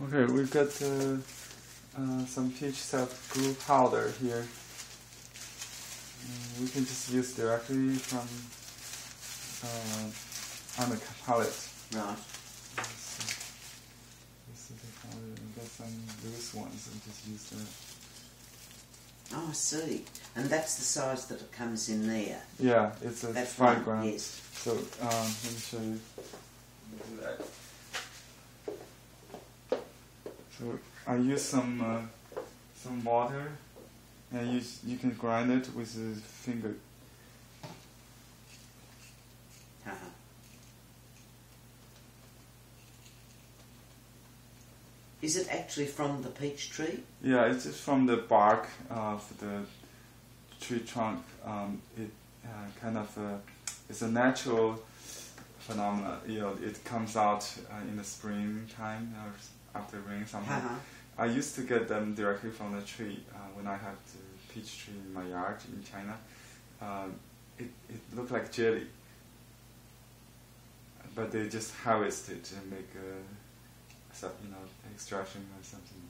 Okay, we've got uh, uh, some peach sap glue powder here. Uh, we can just use directly from uh, on the palette. Right. This, is the powder. Got some loose ones and just use that. Oh, I see. And that's the size that it comes in there. Yeah, it's a That's five one, gram. Yes. So um, let me show you. So I use some uh, some water, and you you can grind it with a finger. Uh-huh. Is it actually from the peach tree? Yeah, it's just from the bark of the tree trunk. Um, it uh, kind of uh, it's a natural phenomenon. You know, it comes out uh, in the springtime or after rain sometime. Uh-huh. I used to get them directly from the tree uh, when I had the peach tree in my yard in China. Um, it, it looked like jelly, but they just harvest it and make a, you know, extraction or something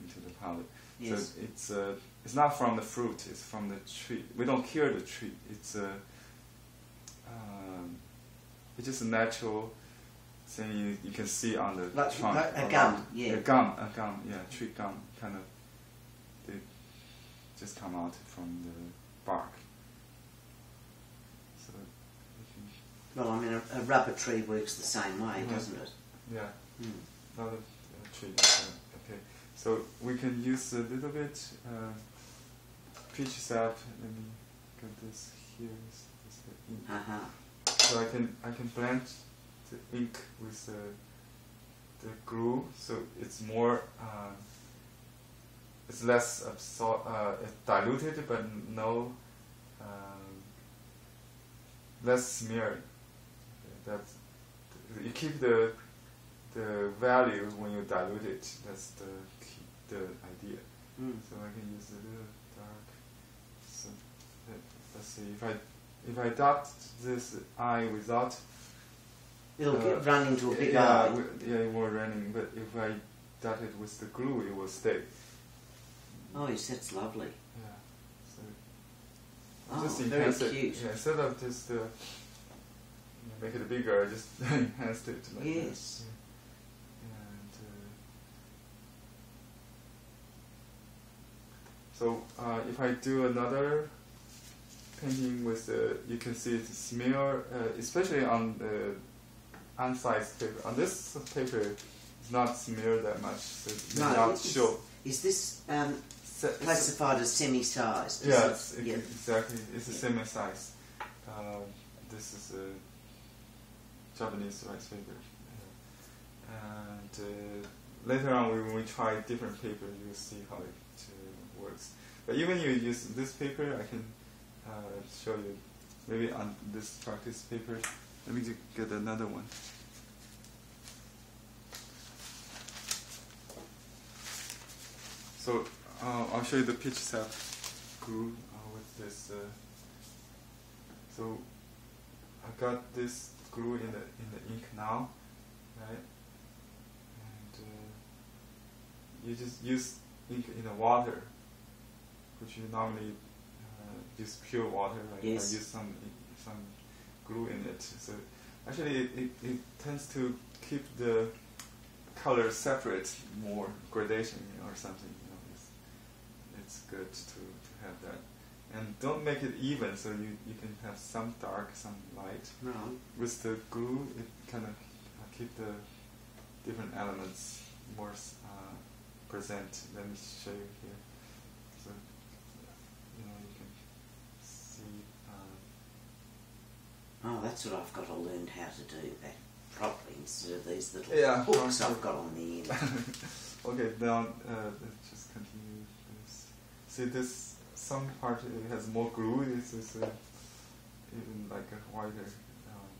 into the powder. Yes. So it's uh, it's not from the fruit; it's from the tree. We don't cure the tree. It's a um, it's just a natural thing you, you can see on the Like- trunk. like a gum, yeah. A gum, a gum, yeah, tree gum, kind of. They just come out from the bark. So, Well, I mean, a, a rubber tree works the same way, doesn't it? yeah, Hmm. another uh, tree. uh, okay, so we can use a little bit uh, peach sap. Let me get this here. This, this. Uh-huh. So I can I can blend the ink with the the glue, so it's more uh, it's less absor- uh, diluted, but no um, less smeared. That's you keep the the value when you dilute it. That's the key, the idea. Mm. So I can use a little dark. So let, let's see if I if I dot this eye without It'll uh, get run into a big yeah, eye. yeah, it will running. But if I dot it with the glue, it will stay. Oh, yes, that's lovely. Yeah. So Oh, just very enhance it. cute. Yeah, instead of just uh, make it bigger, I just enhanced it. Like Yes. And uh, so uh, if I do another painting with the, you can see it smear, uh, especially on the unsized paper. On this paper, it's not smeared that much, so it may No, not it's- show. Is this um, Se- classified as semi-sized? is yeah, it? it's, it, yeah. exactly. It's the same size. Um, this is a Japanese rice paper. Uh, and uh, later on, we, when we try different paper, you'll see how it uh, works. But even you use this paper, I can uh, show you. Maybe on this practice paper. Let me get another one. So uh, I'll show you the peach sap glue uh, with this. Uh, so I got this glue in the in the ink now, right? And uh, you just use ink in the water, which you normally uh, use pure water. Right? Yes. I use some some glue in it. So actually, it, it, it tends to keep the color separate more gradation or something. You know, it's, it's good to, to have that. And don't make it even, so you, you can have some dark, some light. Right. With the glue, it kind of keep the different elements more uh, present. Let me show you here. So, you know, you can see. Uh, Oh, that's what I've got to learn how to do that properly instead of these little Yeah, hooks. I've got on the end. okay, now uh, let's just continue this. See this, some part it has more glue, this is uh, even like a whiter. Um,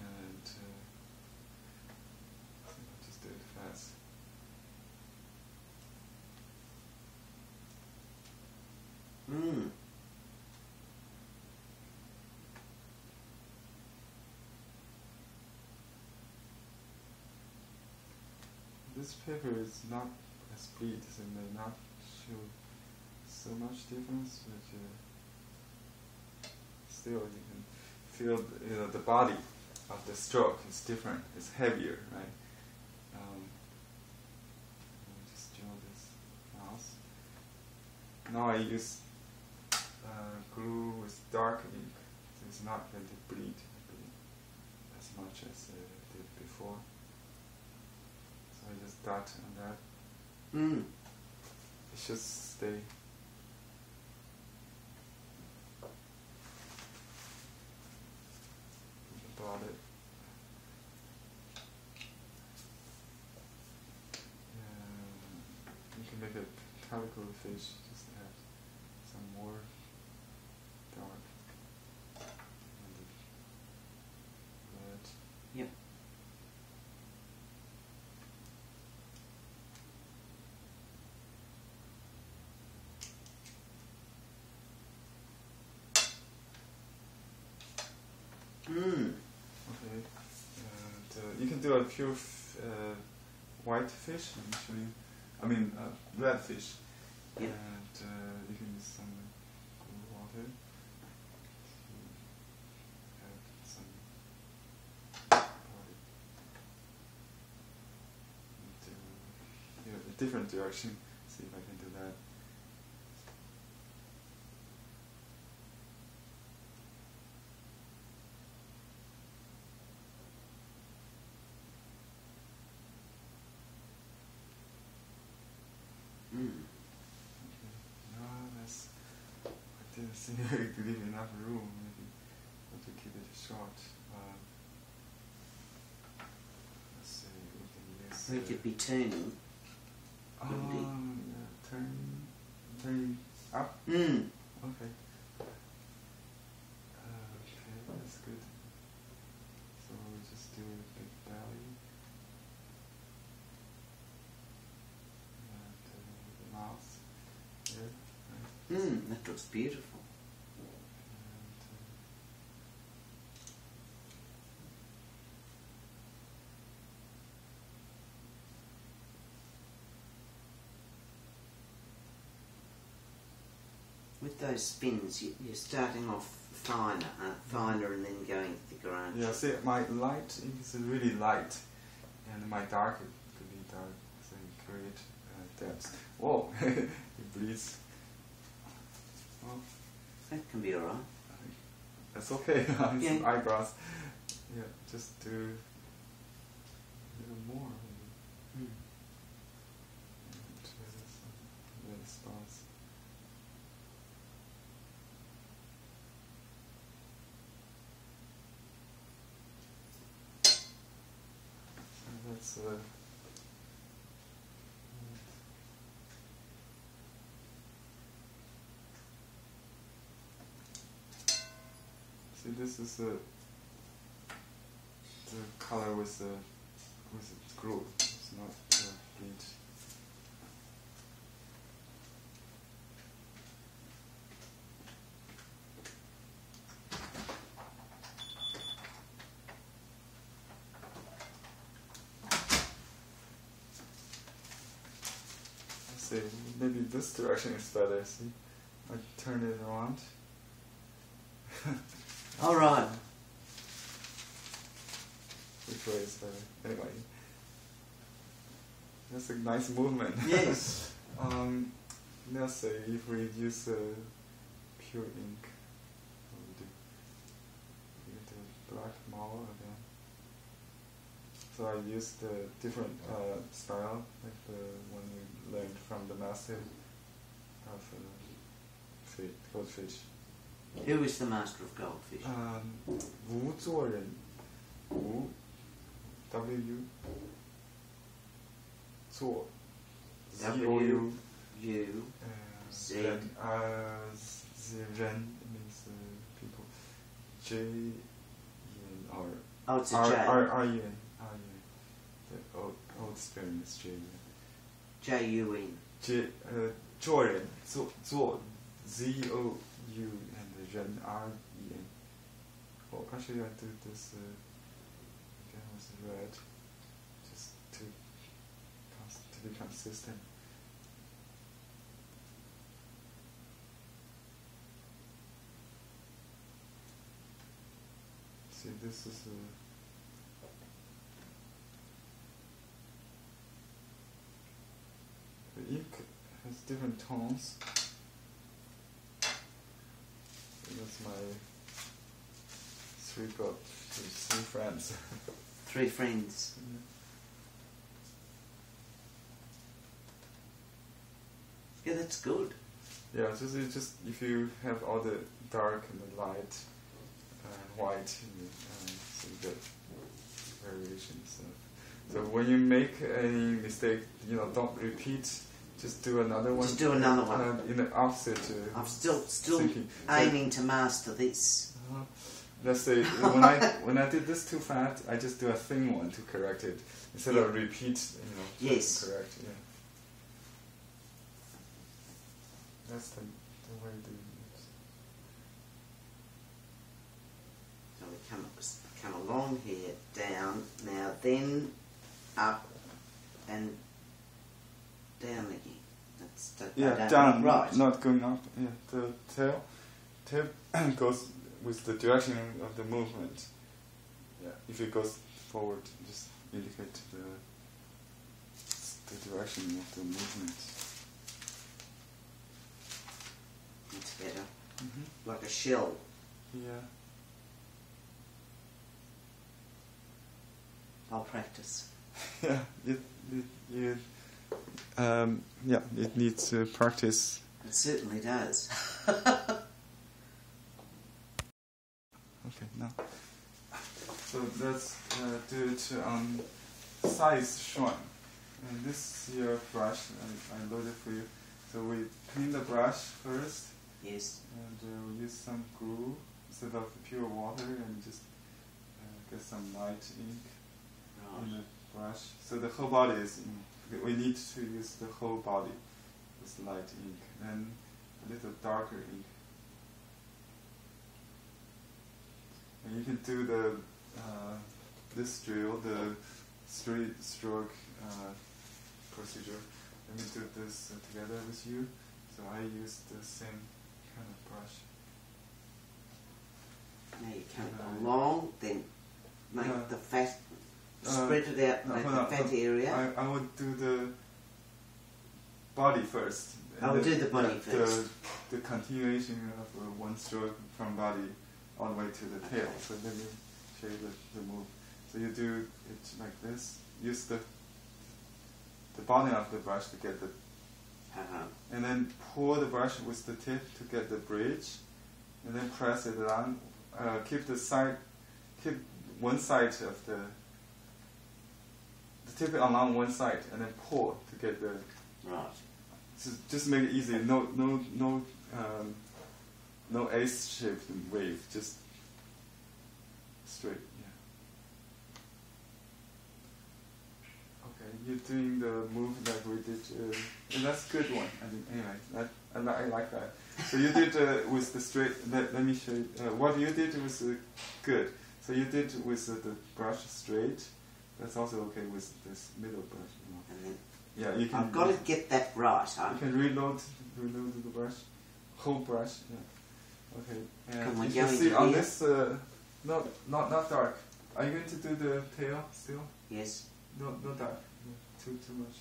and uh, just do it fast. Mm. This paper is not as split, so it may not show so much difference, but uh, still you can feel you know, the body of the stroke is different, it's heavier, right? Um, just draw this mouse. Now I use uh, glue with dark ink, so it's not going to bleed, as much as uh, it did before. I just dot on that. Mm. It should stay. About it. Um, you can make a calico fish, just add some more dark and the red. Yep. Mm. Okay. And uh, you can do a pure f- uh, white fish, actually. I mean, uh, red fish. Yep. And uh, you can use some water some. And, uh, a different direction. See if I can do that. Mm. Okay. No, that's. See to leave enough room. Maybe have to keep it short. Uh, let's see. We can use. We could be turning. Um, yeah, turn, turn up. Mm. Okay. Uh, okay, that's good. So we just do a big belly. And uh, the mouth. Here, right? Mm. That looks beautiful. With those spins, you, you're starting off finer, uh, finer, and then going thicker, aren't Yeah, see, my light is really light, and my dark it could be dark, so you create uh, depth. Whoa, it bleeds. Well, That can be alright. that's okay. Some Yeah. eyebrows. Yeah, just do a little more. Mm. And, some red spots. So that's uh, See, this is the the color with the with the glue. It's not uh, the bleach. Let's see, maybe this direction is better. See, I turn it around. Alright. Which way is better? Anyway, that's a nice movement. Yes. um, let's say if we use uh, pure ink, what we do? We do black moor again. So I use the different uh, style, like the one we learned from the master of uh, fish, goldfish. Who is the master of goldfish? Um, Wu Zuoren. Wu. W. Zuo. W. U. Uh, uh, Ren. Uh, means uh, people. J. Yen. R. Oh, it's a R, J. R. R. Yen. R. Yen. The old, old spelling is J. Yen. J. U. N. J. Uh, Zuoren. Zuo. Z. O. U. 人 R E N. Actually, I do this uh, again with red, just to system. See, this is a the ink has different tones. My three three friends. Three friends. Yeah, that's good. Yeah, just just if you have all the dark and the light and white, you, um, so you get variations. So when you make any mistake, you know, don't repeat. Just do another one. Just do another one. Uh, in the opposite. I'm still still thinking. So- aiming to master this. uh, let's say when I when I did this too fat, I just do a thin one to correct it instead of repeat. You know, Yes. correct. Yeah. That's the, the way to. So we come come along here, down, now then up and down again. That's that, Yeah, that- down, right. not going up. Yeah, the tail, tail goes with the direction of the movement. Yeah, if it goes forward, just indicate the the direction of the movement. It's better. Mm-hmm. Like a shell. Yeah. I'll practice. yeah, it, it, it, um, yeah, it needs uh, practice. It certainly does. Okay, now. So let's uh, do it on size shown. And this is your brush, I, I loaded for you. So we clean the brush first, yes. and uh, we use some glue instead of pure water, and just uh, get some light ink in Right. the brush. So the whole body is ink. We need to use the whole body with light ink, and a little darker ink. And you can do the uh, this drill, the three stroke uh, procedure. Let me do this uh, together with you. So I use the same kind of brush. Now you come Right. long, then make Yeah. the Uh, spread it out, no, make the fat area. I, I would do the body first. I'll then- do the body yeah, first. The, the continuation of uh, one stroke from body all the way to the tail. So let me show you the, the move. So you do it like this. Use the the bottom of the brush to get the, Uh-huh. and then pull the brush with the tip to get the bridge, and then press it down. Uh, keep the side, keep one side of the the it along one side, and then pull to get the Right. just, just make it easy. No, no, no, um, no S-shaped wave. Just straight. Yeah. Okay, you're doing the move that we did, uh, and that's a good one. I anyway, that, I, li- I like that. So you did uh, with the straight. Let, let me show you. Uh, what you did was uh, good. So you did with uh, the brush straight. That's also okay with this middle brush. You know. Yeah, you can. I've got to get that right. Huh? You can reload, reload the brush, whole brush. Yeah. Okay. And Can we you can see on here? this, uh, not not not dark. Are you going to do the tail still? Yes. No, no dark. Yeah, too too much.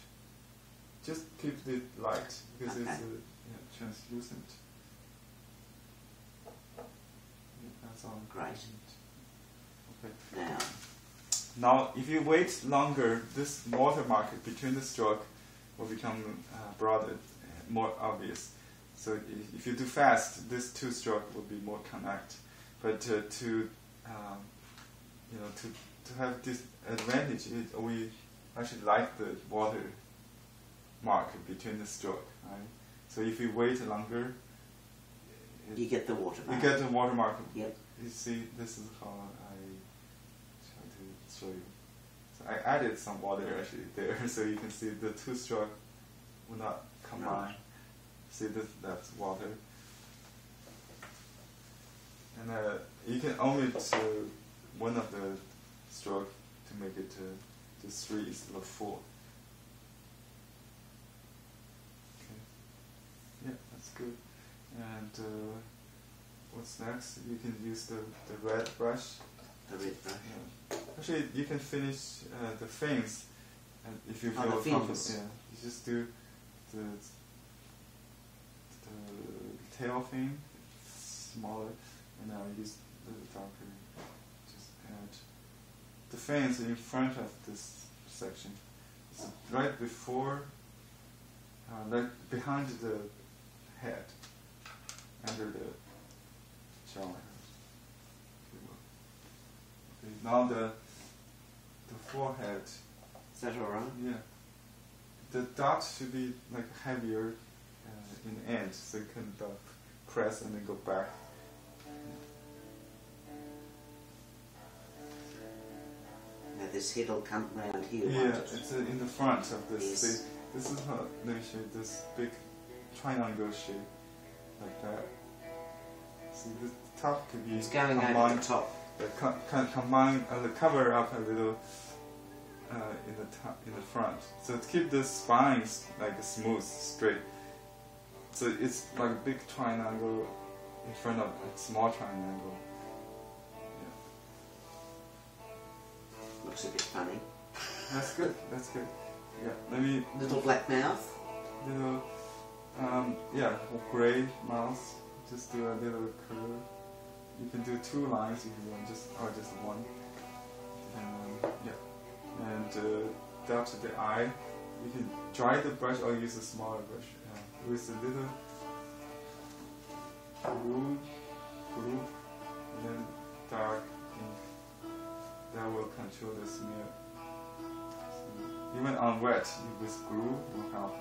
Just keep it light because it's uh, yeah, translucent. Yeah, that's all. Great. Okay. Now, Now, if you wait longer, this watermark between the stroke will become uh, broader, uh, more obvious. So if you do fast, this two stroke will be more connect. But uh, to um, you know to to have this advantage, it, we actually like the water mark between the stroke, right? So if you wait longer, you get the water. you get the watermark. Yep. You see, this is how to show you. So I added some water actually there, so you can see the two stroke will not combine. See, this that's water. And uh, you can only uh, one of the stroke to make it to, to three instead of four. Okay. Yeah, that's good. And uh, what's next? You can use the, the red brush. The red brush. Yeah. Actually, you can finish uh, the fins, if you Oh, feel comfortable, yeah, you just do the the tail fin smaller, and now use the darker. Just add the fins in front of this section. It's right before, uh, right behind the head, under the shower. Okay, well. Okay, now the the forehead, Is that all right? yeah. The dot should be like heavier uh, in the end, so you can uh, press and then go back. Now this head will come round here. Yeah, it's uh, in the front of this. Yes. This is how let me show you this big triangle shape, like that. See, the top could be It's going over the top. Co- co- combine uh, the cover up a little uh, in the top, in the front. So to keep the spines like smooth, straight. So it's like a big triangle in front of a small triangle. Yeah. Looks a bit funny. That's good. That's good. Yeah. Let me Little black mouth. little, um, yeah, gray mouse. Just do a little curve. You can do two lines if you want, just or just one. Um, yeah, and uh, dot the eye. You can dry the brush or use a smaller brush uh, with a little blue, blue, and then dark ink. That will control the smear. Even on wet, with glue will help.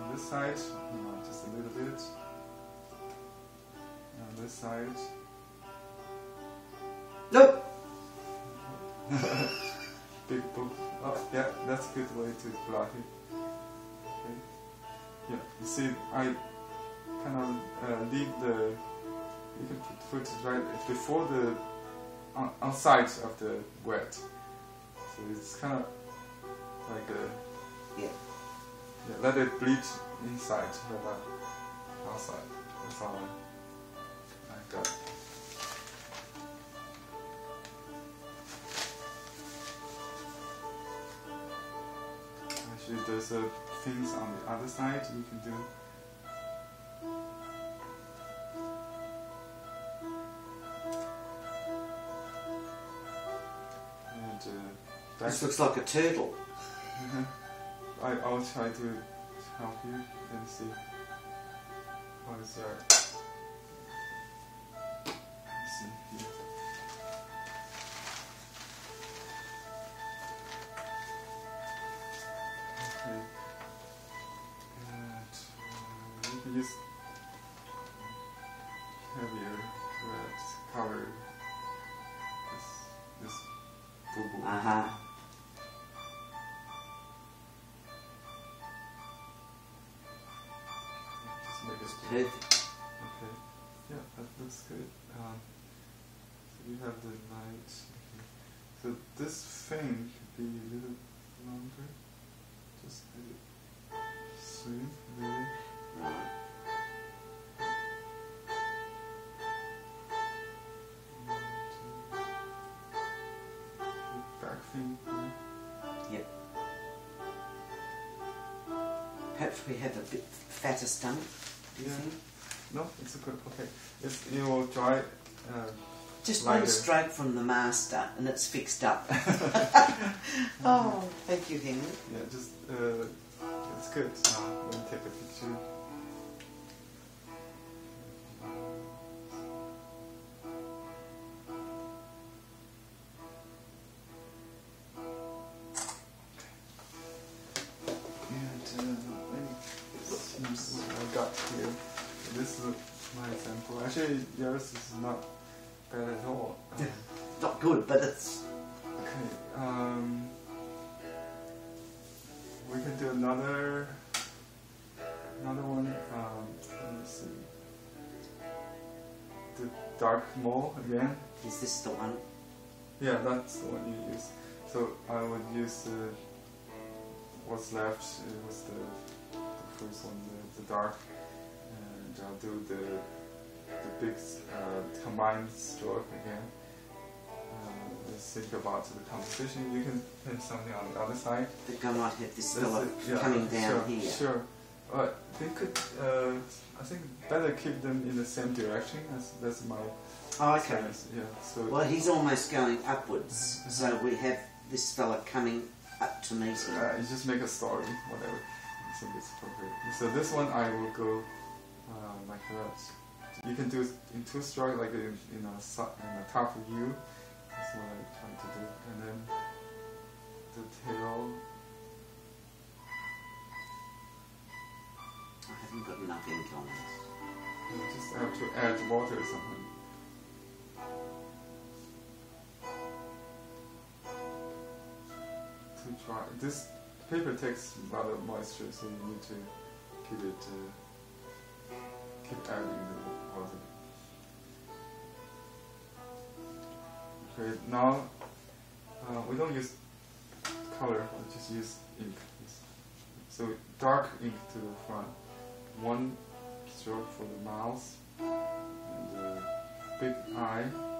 On this side, you know, just a little bit. This side, Nope. big book. Oh, yeah, that's a good way to blot it. Okay. Yeah, you see, I kind of uh, leave the. You can put, it right before the on, on sides of the wet. So it's kind of like a. Yeah. Yeah, let it bleed inside, but not outside. That's all I, I got. Actually, there's uh, things on the other side you can do. And uh, This looks like a turtle. I, I'll try to help you and see what is there. You heavier red color. This this boo boo. Uh huh. Just make it Perfect. Okay. Yeah, that looks good. Um, so we have the light. Okay. So this thing could be a little longer. Just let Perhaps we have a bit fatter stomach. Do you Yeah. think? No, it's a good. Okay. It's, it will dry. Uh, Just Lighter. one stroke from the master and it's fixed up. oh, thank you, Henry. yeah, just. Uh, it's good. Uh, take a picture. Good, but it's. Okay, um, we can do another, another one. Um, let me see. The dark mole again. Is this the one? Yeah, that's the one you use. So I would use uh, what's left uh, was the, the first one, the, the dark, and I'll do the the big uh, combined stroke again. Let's think about the composition. You can paint something on the other side. I think I might have this That's fella it, yeah, coming down sure, here. Sure. Uh, they could. Uh, I think better keep them in the same direction. That's that's my Oh, okay. sense. Yeah. So. Well, he's almost going upwards, so we have this fella coming up to meet him. Uh, you just make a story, whatever. So it's appropriate. So this one I will go uh, like that. You can do it in two strokes, like in, in, a, in the top view. That's what I'm trying to do. And then the tail. I haven't got enough ink on this. You just have to add water or something. To dry. This paper takes a lot of moisture, so you need to keep it, uh, keep adding the now uh, we don't use color, we just use ink. So dark ink to the front. One stroke for the mouth and the big eye.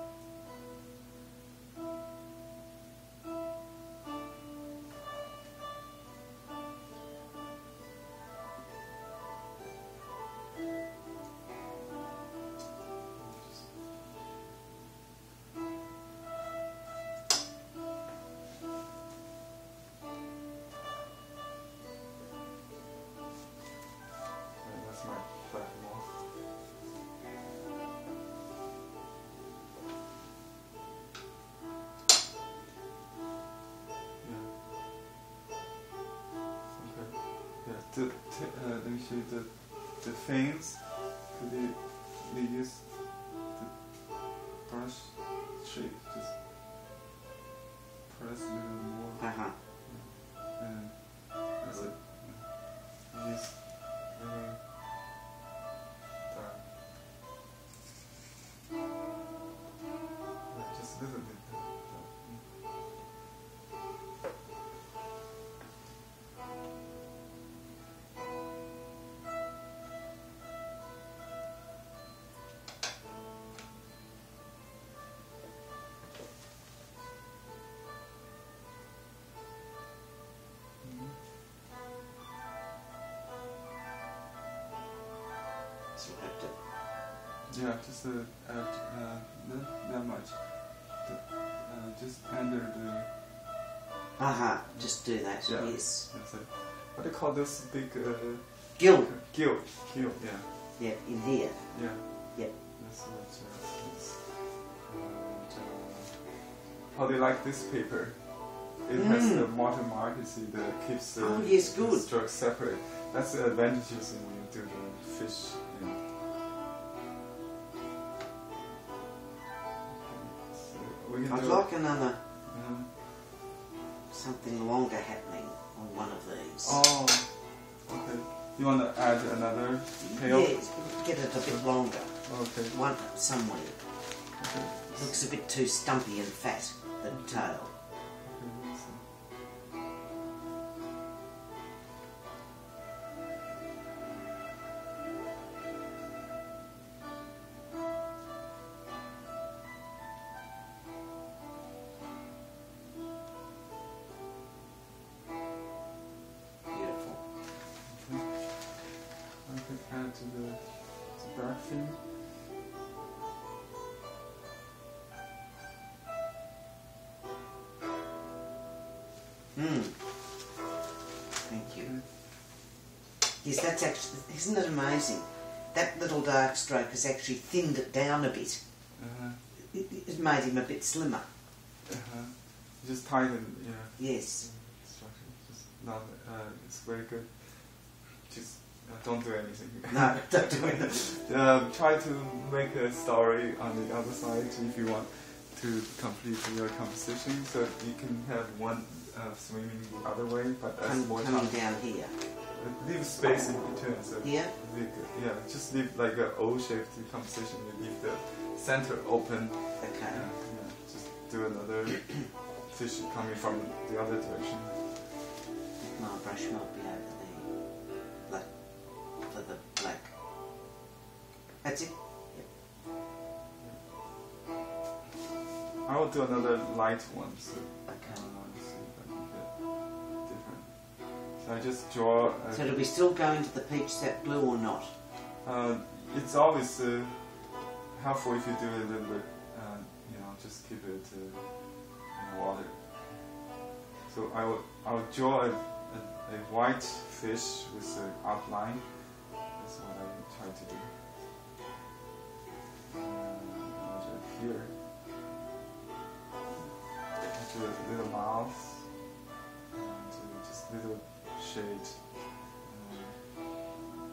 The, uh, let me show you the the. Could they they use the brush shape just press a little more Uh-huh. and Yeah, just uh, add uh, not that much. The, uh, just under the Uh-huh, just do that, Yeah. yes. that's it. What do you call this big uh, Gil, gill? Gill, yeah, yeah, in here. yeah. Yep. That's what uh, it's. And, uh, how do you like this paper? It has Mm. the watermark. You see, the keeps the, Oh, yes, good. strokes separate. That's the advantages when you do the fish. You know. We can I'd do like another, Mhm. something longer happening on one of these. Oh, okay. You want to add another tail? Yes, get it a bit longer. Okay. One somewhere. okay. Looks a bit too stumpy and fat, the tail. That's actually, isn't it amazing? That little dark stroke has actually thinned it down a bit. Uh-huh. It, it made him a bit slimmer. Uh-huh. Just tighten, yeah. Yes. Just not, uh, it's very good. Just uh, don't do anything. No, don't do it. um, try to make a story on the other side if you want to complete your composition. So you can have one uh, swimming the other way, but that's Come, more coming down here. Leave space in between. So Here? leave, yeah, just leave like an O-shaped composition. You leave the center open. Okay. Yeah, yeah. Just do another fish coming from the other direction. My brush might be over there. Like for the black. That's it. I will do another light one. So, Okay. I just draw. A, So do we still go into the peach sap glue or not? uh, it's always uh, helpful if you do it a little bit. Uh, you know, just keep it uh, in water. So I will I will draw a, a, a white fish with an outline. That's what I try to do. Uh, I'll do it here. Do a little mouth and uh, just little shade. Um,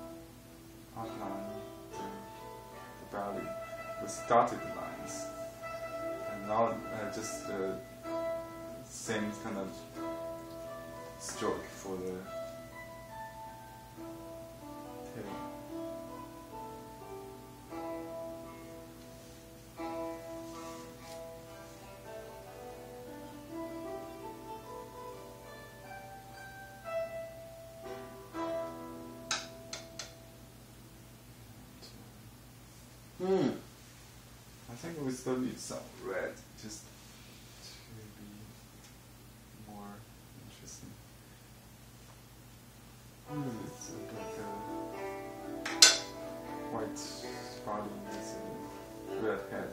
outline the, the belly with dotted lines. And now uh, just the same kind of stroke for the tail. I think we still need some red just to be more interesting. Hmm. It's like a white body with a red head.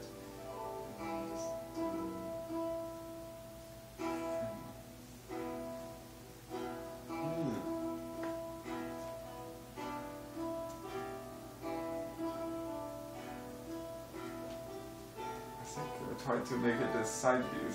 Try to make it a side view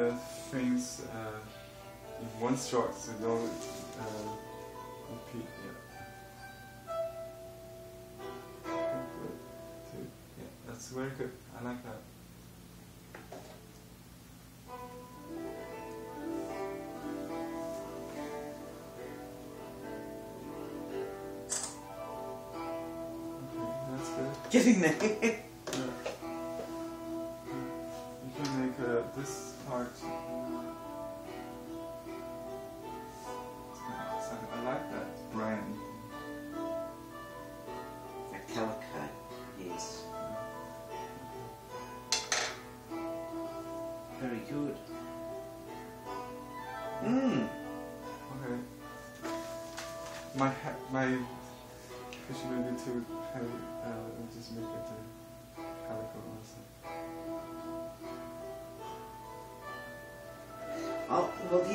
the things uh, in one shot so don't uh, repeat. Yeah. Good. Two. Yeah, that's very good. I like that. Okay, that's good. Getting there. Yeah. You can make uh, this part.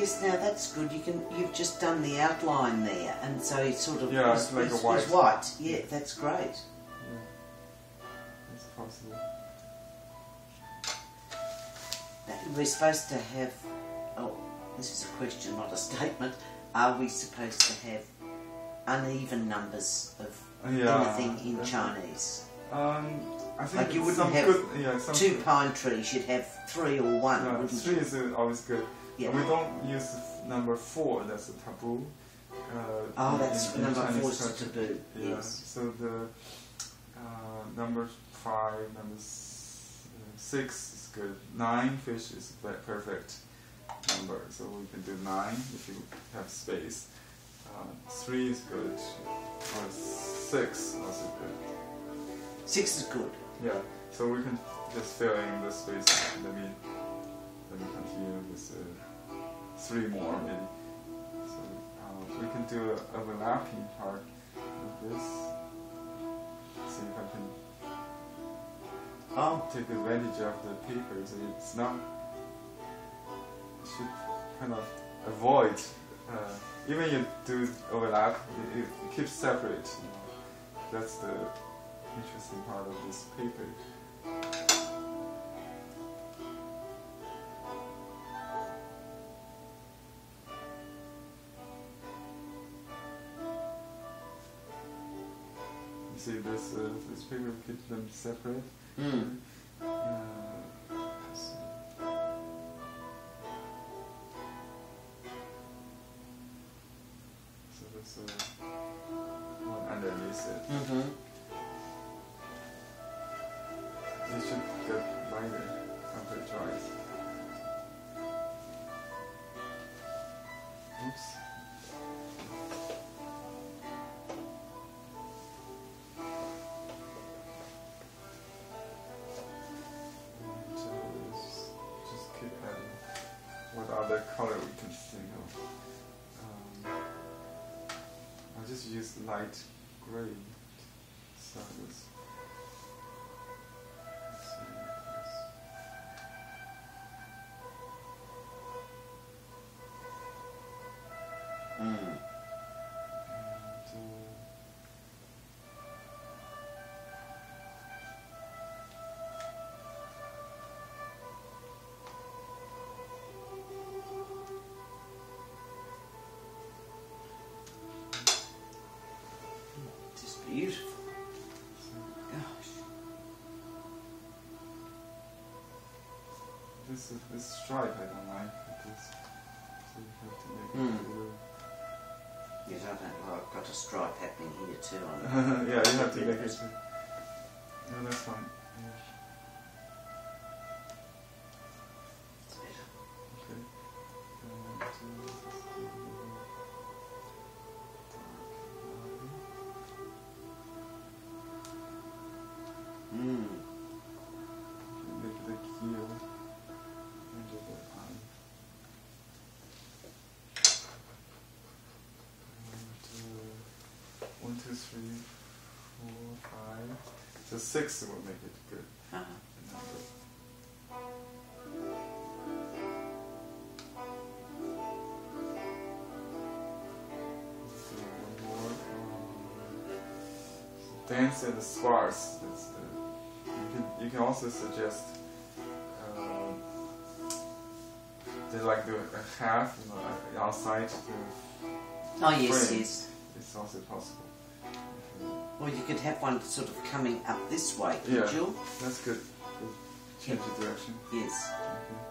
Yes. Now that's good. You can. You've just done the outline there, and so it sort of Yeah, is, it's like a is- is white. white. Yeah, that's great. Yeah. That's possible. That- We're supposed to have. Oh, this is a question, not a statement. Are we supposed to have uneven numbers of Yeah. anything in that's- Chinese? Um, I think Like you wouldn't have good. Yeah, Two pine trees, you'd have three or one, wouldn't three you? is uh, always good. Yeah. We don't use number four. That's a taboo. Uh, Oh, in- that's in- in number Chinese four is taboo. Yeah. Yes. So the uh, number five, number uh, six is good. Nine fish is a perfect number. So we can do nine if you have space. Uh, three is good. Or six also good. Six is good. Yeah. So we can just fill in the space. Let me continue with uh, three more maybe. So uh, we can do an overlapping part of this. See if I can Oh, take advantage of the paper. So it's not. Should kind of avoid. Uh, even you do overlap, it, it keeps separate. You know. That's the interesting part of this paper. See this uh, this paper keep them separate. Mm. Uh, light gray this this stripe I don't like because so you have to make Hmm. it. Yes, I don't know. I've got a stripe happening here too. On yeah, you have to make it. No, that's fine. Six will make it good. More. Um, dance and the squares. That's the, you can you can also suggest um, they like do a half you know, outside the Oh yes, frame. yes. It's also possible. Or you could have one sort of coming up this way, could Yeah. you? That's good. Change the direction. Yes. Okay.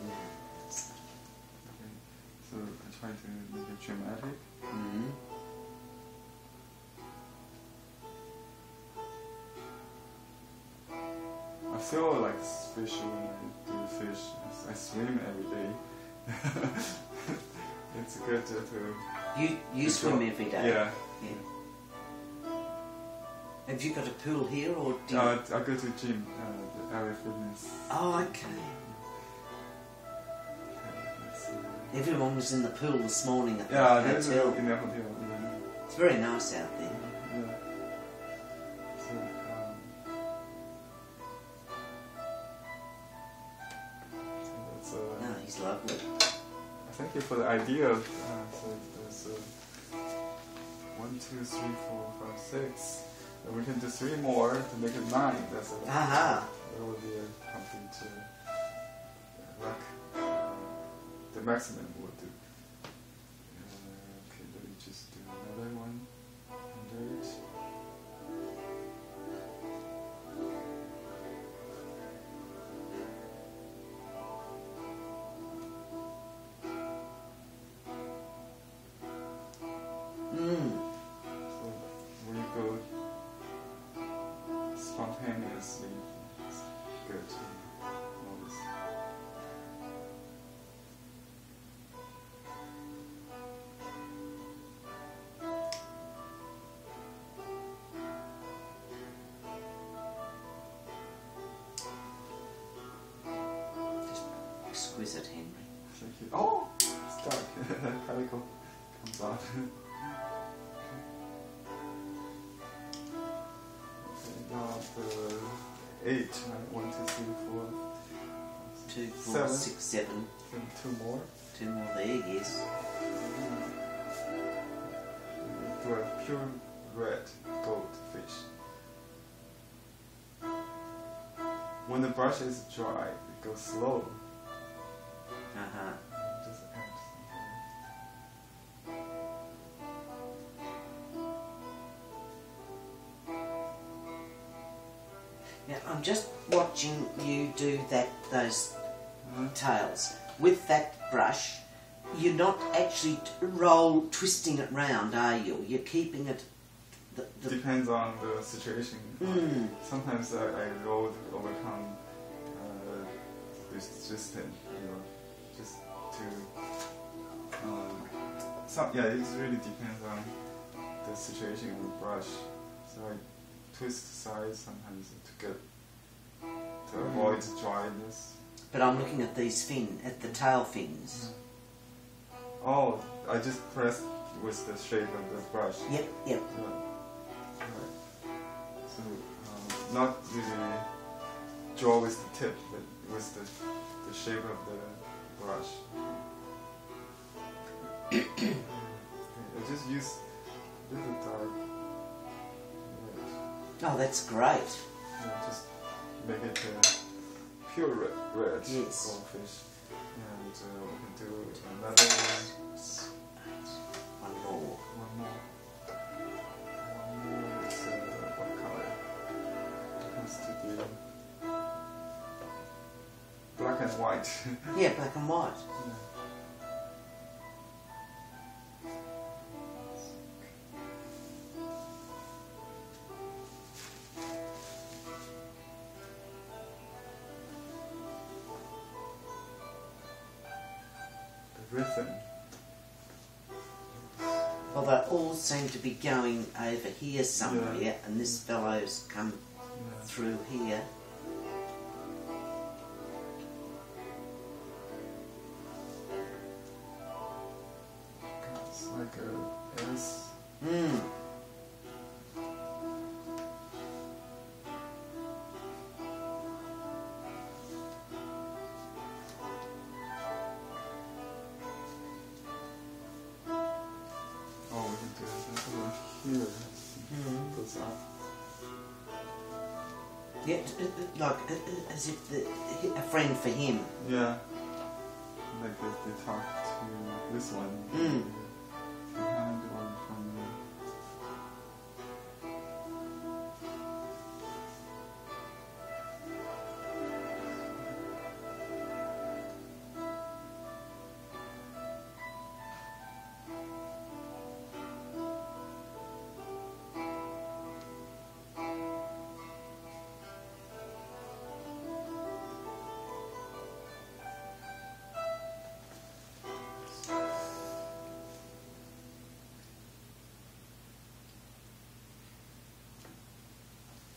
Mm. Okay. So I try to make it dramatic. I feel like when I do fish. I, swim every day. it's a good to, to You you to swim draw- every day. Yeah. Yeah. Have you got a pool here, or do you? Uh, I go to gym, uh, the area fitness. oh, okay. See. Everyone was in the pool this morning at Yeah, the hotel. in the hotel. Yeah. It's very nice out there. Idea. Of, uh, so there's uh, one, two, three, four, five, six. And we can do three more to make it nine. That's a, Aha. that would be a complete uh, rack. Uh, the maximum would comes okay, now the eight. Right? One, two, three, four. five, six, two, four, Seven. six, seven. Then two more. Two more there, yes. Mm. A pure red goldfish. When the brush is dry, it goes slow. Watching you do that those tails with that brush. You're not actually t- roll twisting it round, are you? You're keeping it. The, the, Depends on the situation. Mm. Sometimes I, I roll to overcome uh, resistance, you know, just to. Um, some, yeah, it really depends on the situation with the brush. So I twist the sides sometimes to get to avoid dryness. but I'm looking at these fin, at the tail fins. Oh, I just pressed with the shape of the brush. Yep, yep. Right. Right. So um, not really draw with the tip, but with the, the shape of the brush. Okay, I just use little dark. Oh, that's great. Yeah, make it uh, pure red, red Yes. goldfish. And uh, we can do another one. One more. One more. One more is uh, what color? It has to be black and white. Yeah, black and white. the to be going over here somewhere, Yeah. and this fellow's come through here. As if the, a friend for him. Yeah. Like they, talk to this one. Mm.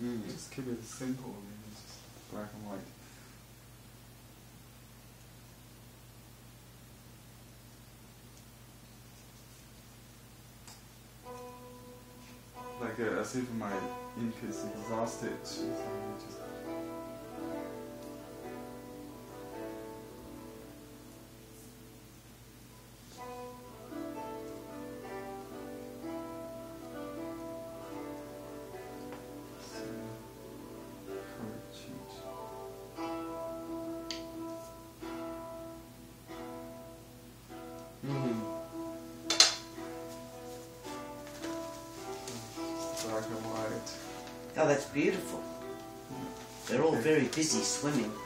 Mm. Just keep it simple, really, just black and white. Like uh, as if my ink is exhausted, so just beautiful. They're all very busy swimming.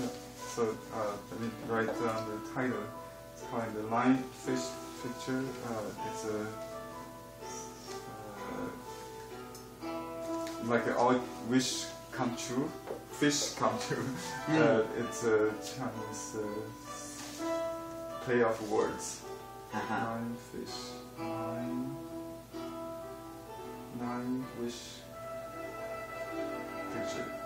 Yeah. So uh, let me write down the title. It's called the Nine Fish Picture. Uh, it's a uh, like all wish come true, fish come true. Uh, it's a Chinese uh, play of words. Uh-huh. Nine fish, nine, nine wish consumed.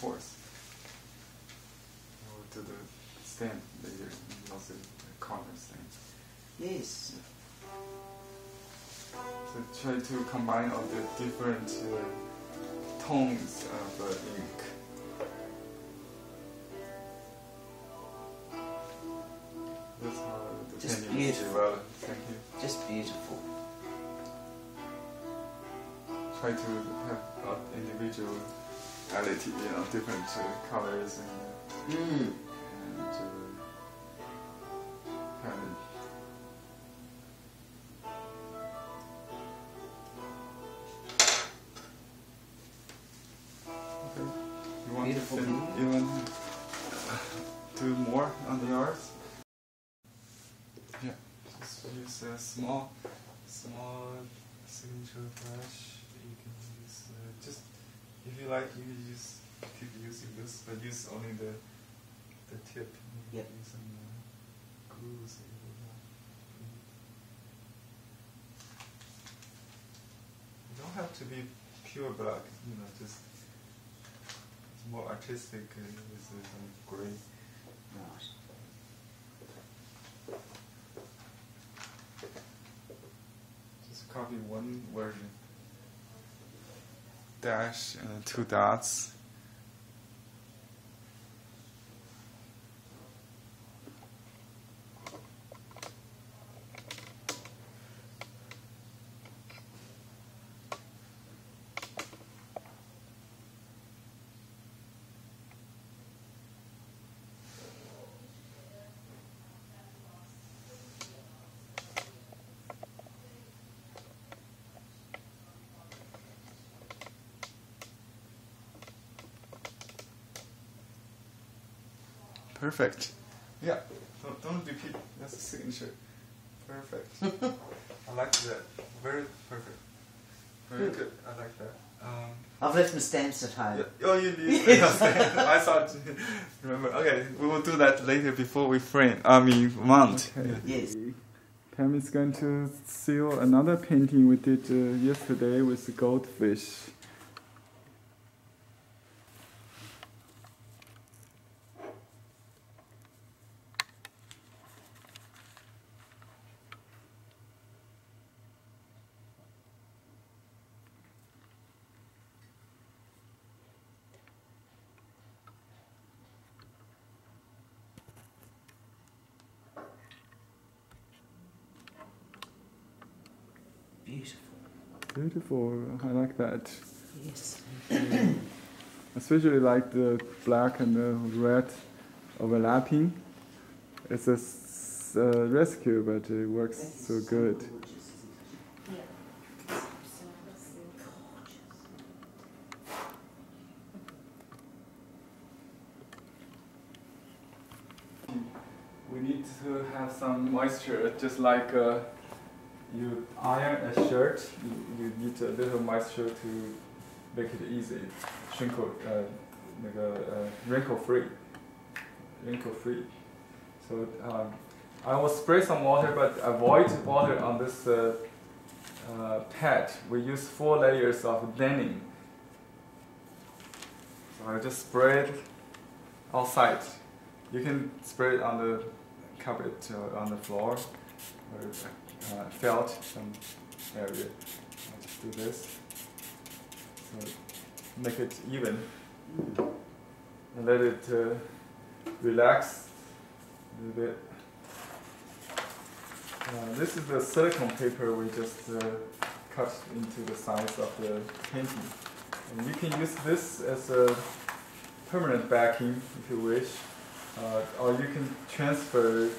horse. Or to the stand that you're also Yes. So try to combine all the different uh, tones of uh, ink. That's how the Just beautiful. developed. Thank you. Just beautiful. Try to have uh, individuality, you know, different uh, colors and, Mm. To be pure black, you know, just it's more artistic uh, with uh, some gray. Right. Just copy one version. Dash and two dots. Perfect. Yeah, don't, don't repeat. That's the signature. Perfect. I like that. Very perfect. Very Good. good. I like that. Um, I've left my stamps at home. yeah. Oh, you need I thought. Remember? Okay, we will do that later before we frame. I mean, mount. Okay. Yes. Pam is going to seal another painting we did uh, yesterday with the goldfish. Beautiful. Beautiful. I like that. Yes. Especially like the black and the red overlapping. It's a s- uh, rescue, but it works so good. We need to have some moisture, just like uh, you iron a shirt. You, you need a little moisture to make it easy, wrinkle, uh, 那个 uh, wrinkle free, wrinkle free. So um, I will spray some water, but avoid water on this uh, uh, pad. We use four layers of denim. So I just spray it outside. You can spray it on the carpet or on the floor or uh, felt some area. I'll just do this. So make it even and let it uh, relax a little bit. Uh, this is the silicone paper we just uh, cut into the size of the painting. And you can use this as a permanent backing if you wish, uh, or you can transfer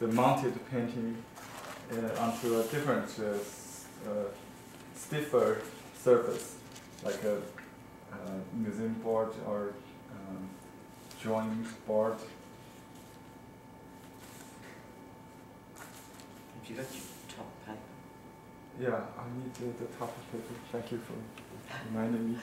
the mounted painting onto a different uh, uh, stiffer surface, like a uh, museum board or um, drawing board. Have you got your top paper? Yeah, I need uh, the top of paper. Thank you for reminding me.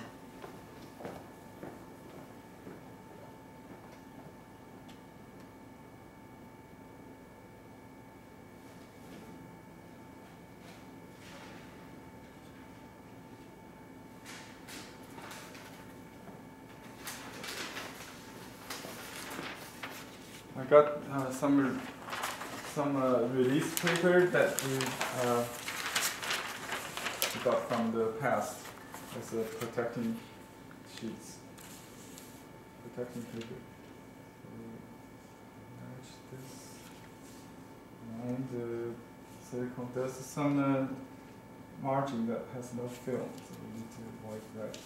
Some some release paper that we uh, got from the past as a protecting sheets, protecting paper. So, this and uh, silicone. There's some uh, margin that has no film, so we need to avoid that.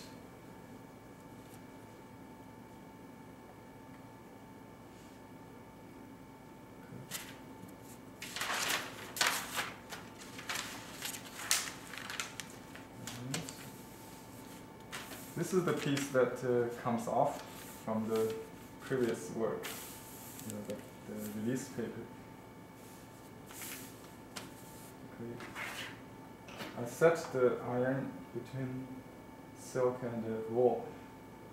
This is the piece that uh, comes off from the previous work, you know, the, the release paper. Okay. I set the iron between silk and wool.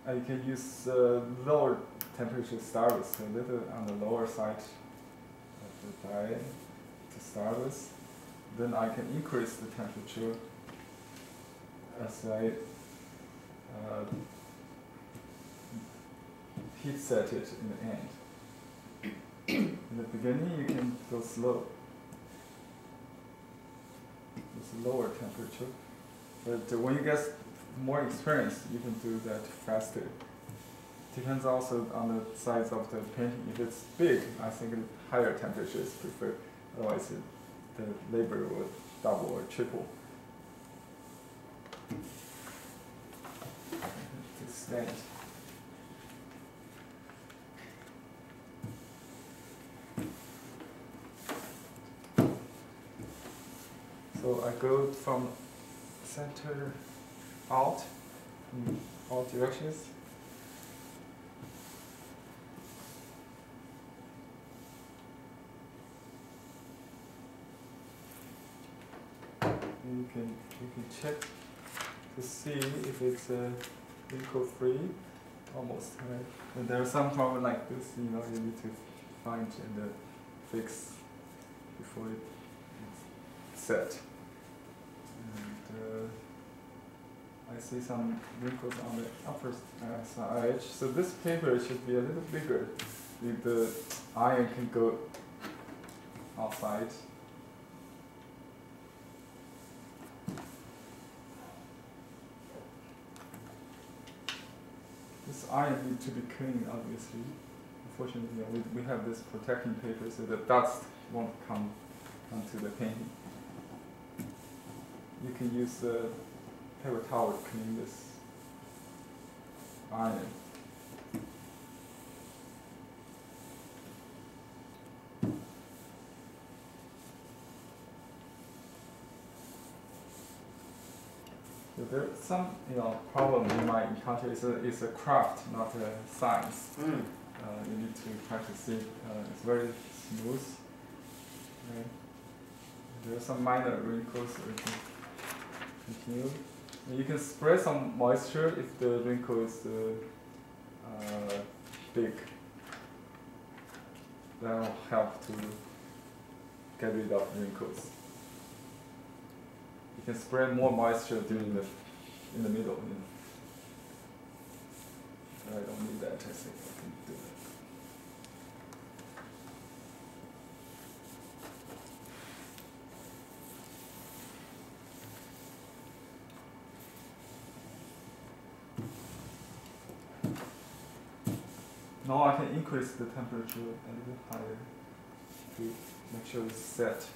I can use uh, lower temperature with, a little on the lower side of the die to with. Then I can increase the temperature as I uh, heat set it in the end. in the beginning, you can go slow with lower temperature, but uh, when you get more experience, you can do that faster. Depends also on the size of the painting. If it's big, I think higher temperature is preferred. Otherwise, it, the labor will double or triple. So I go from center out in all directions. you can you can check to see if it's a wrinkle free, almost right. And there are some problem like this, you know, you need to find and uh, fix before it's set. And uh, I see some wrinkles on the upper uh, side. So this paper should be a little bigger. The iron can go outside. This iron needs to be cleaned, obviously. Unfortunately, we, we have this protecting paper so the dust won't come onto the painting. You can use a paper towel to clean this iron. there's some you know problem you might encounter. is a it's a craft, not a science. Mm. Uh, you need to practice it. Uh, it's very smooth. Right? There are some minor wrinkles. You can continue. You can spray some moisture if the wrinkle is uh, uh, big. That will help to get rid of wrinkles. You can spray more moisture during the in the middle. You know. I don't need that. I think I can do that. Now I can increase the temperature a little higher to make sure it's set.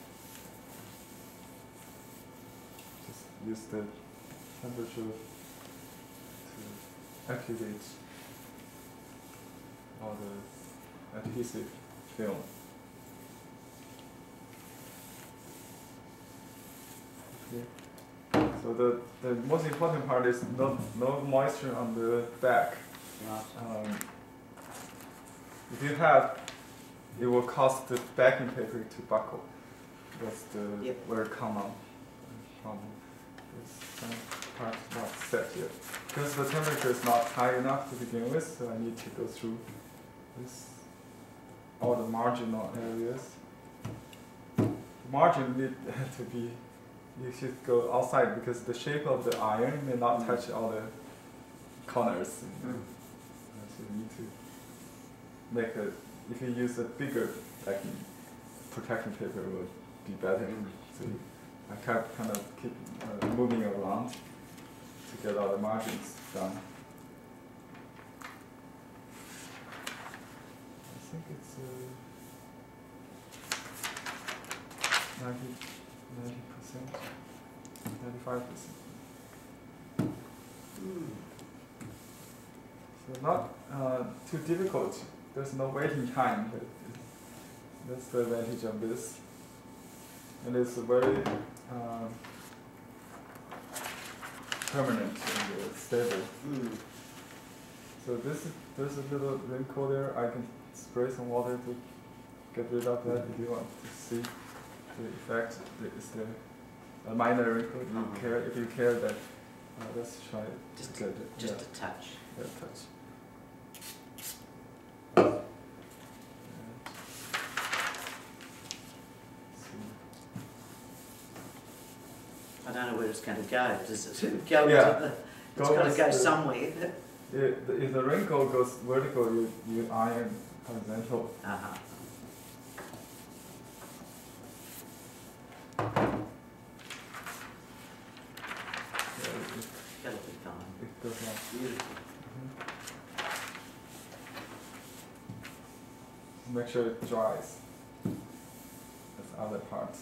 Just use the temperature to activate all the adhesive film. Okay. So the, the most important part is no, no moisture on the back. Um, if you have, it will cause the backing paper to buckle. That's the yep. very common problem part not set yet. Because the temperature is not high enough to begin with, so I need to go through this, all the marginal areas. The margin need to be, you should go outside because the shape of the iron may not mm. touch all the corners. Mm. So you need to make a if you use a bigger like protection paper would be better. So I kept kind of keep uh, moving around to get the margins done. I think it's uh, 90 percent, ninety five percent. Mm. So not uh, too difficult. There's no waiting time. That's the advantage of this. And it's a very um, permanent and uh, stable. Mm. So this is there's a little wrinkle there. I can spray some water to get rid of that if you want to see the effect. Is there a minor wrinkle? If you Uh-huh. care, if you care that, uh, let's try it. Just to. Just yeah. a touch. I don't know where it's going to go. Does it go Yeah. the? It's Go got to go the- somewhere. If, if the wrinkle goes vertical, you, you iron horizontal. Uh-huh. Yeah, it, it, That'll be fine. it goes on. Beautiful. Make sure it dries. That's other part.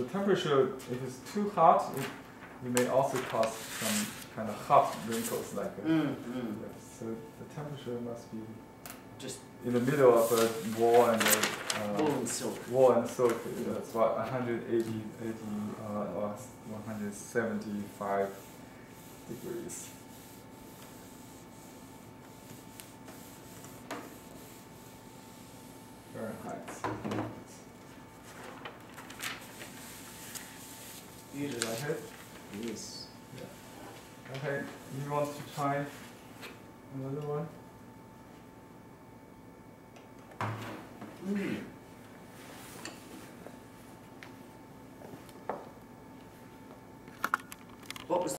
The temperature, if it's too hot, it, it may also cause some kind of hot wrinkles like a, Mm, mm. yeah, so the temperature must be Just in the middle of a wall and a uh, wool and silk. wall and silk. That's what 180, 80, uh, or 175 degrees.